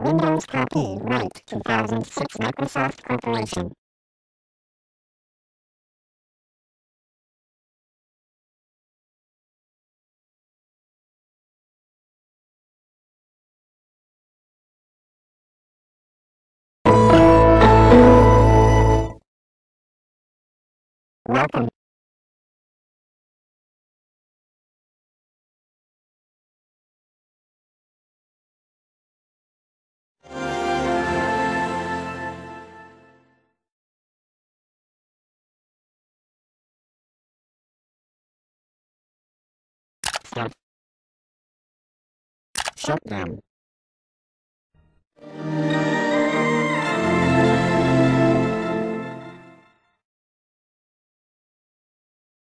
Windows Copy Right 2006 Corporation. Welcome. Stop. Shutdown.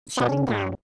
Shutting down.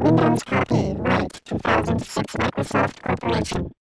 Windows Copy Right 2006 Microsoft Corporation.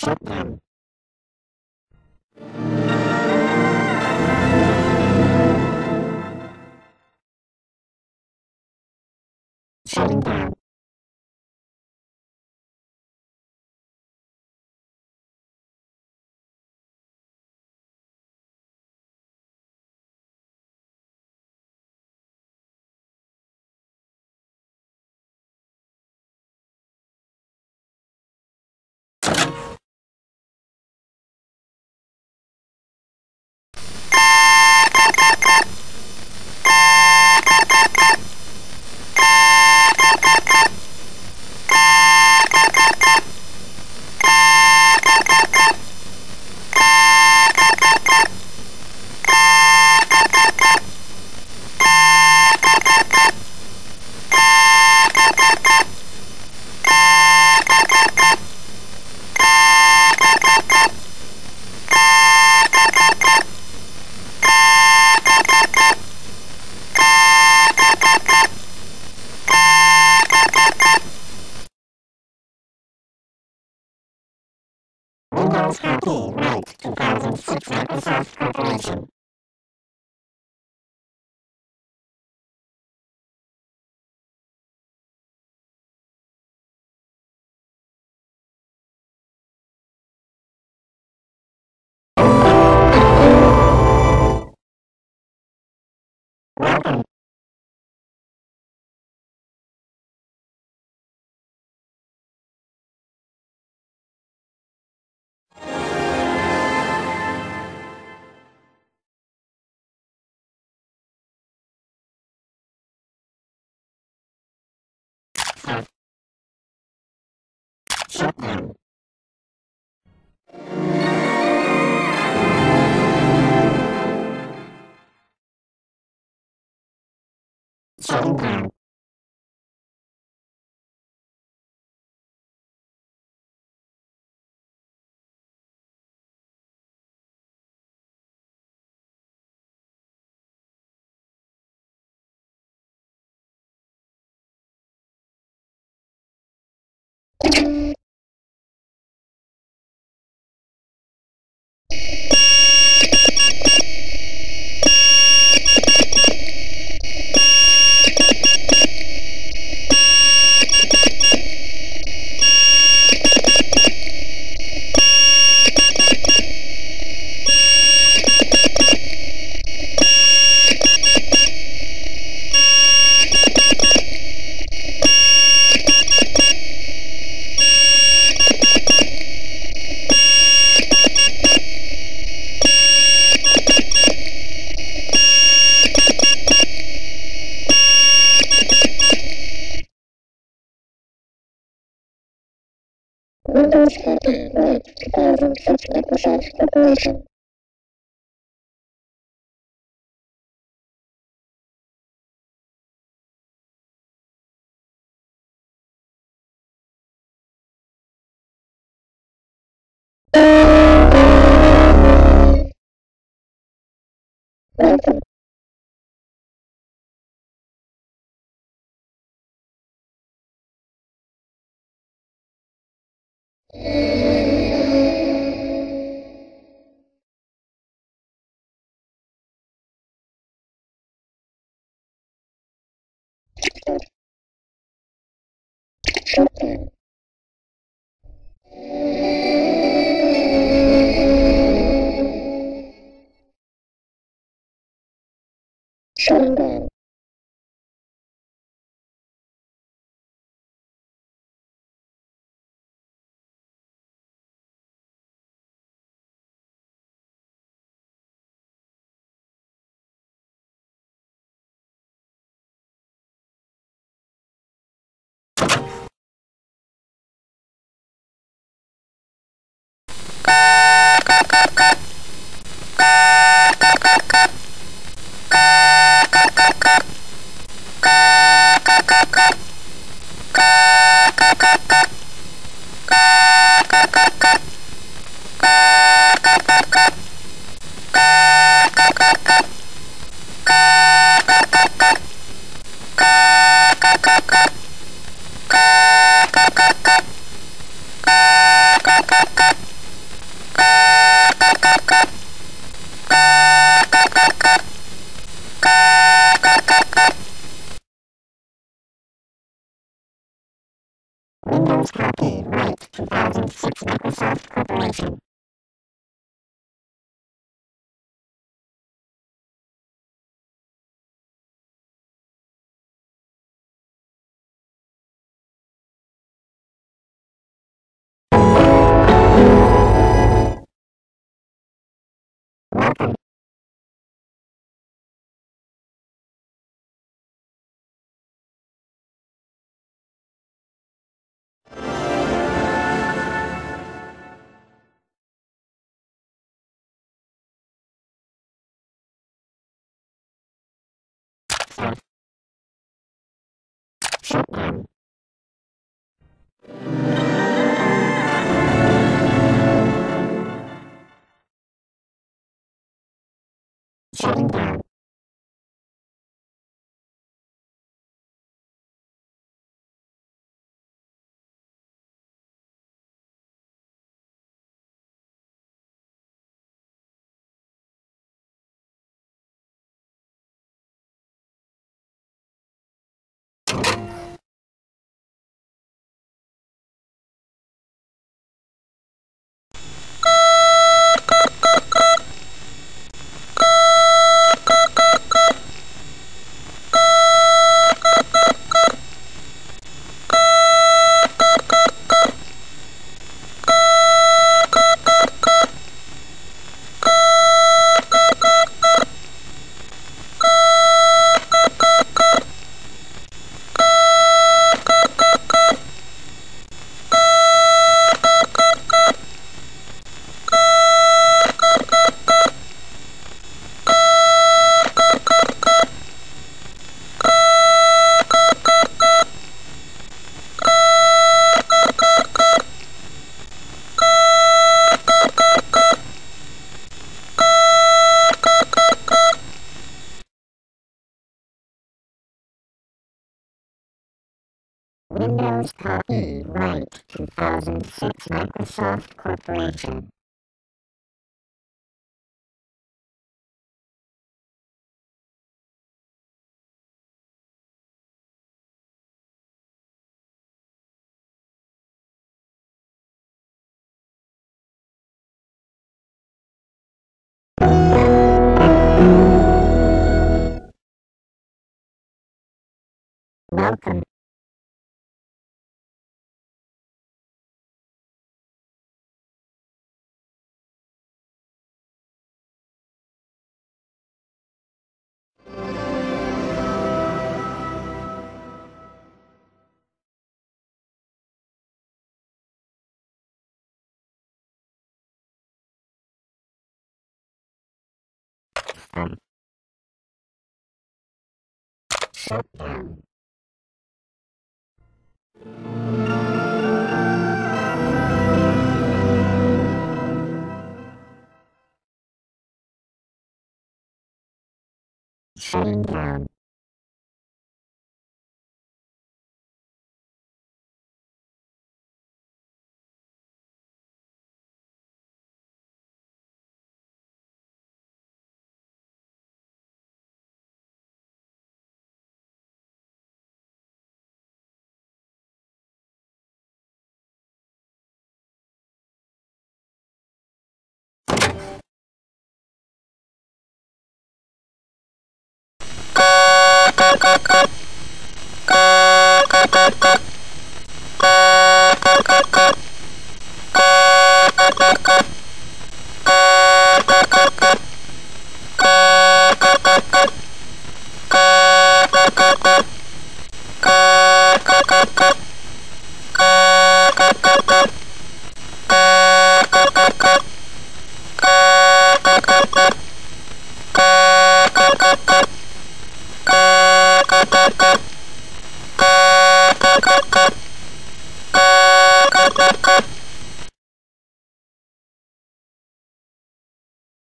Shutdown. Shutting down. shut down. Shutting down. Microsoft Corporation. Welcome. Shutdown. Microsoft Start. Shutdown. Shutting down. Windows Copyright 2006 Microsoft Corporation. Um. Shutdown. Shutting down.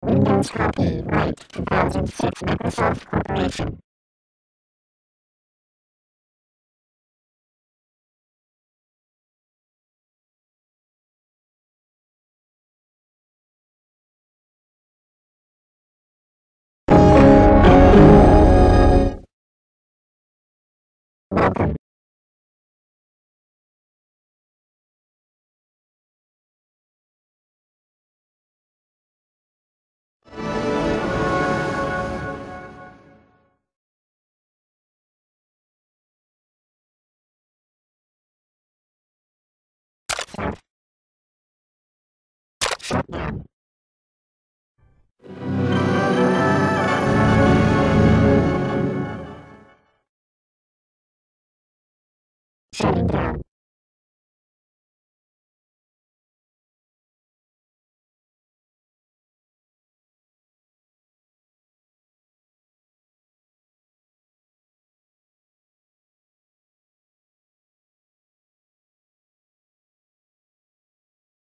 Windows Copyright 2006 Microsoft Corporation. Shutdown. Shutting down.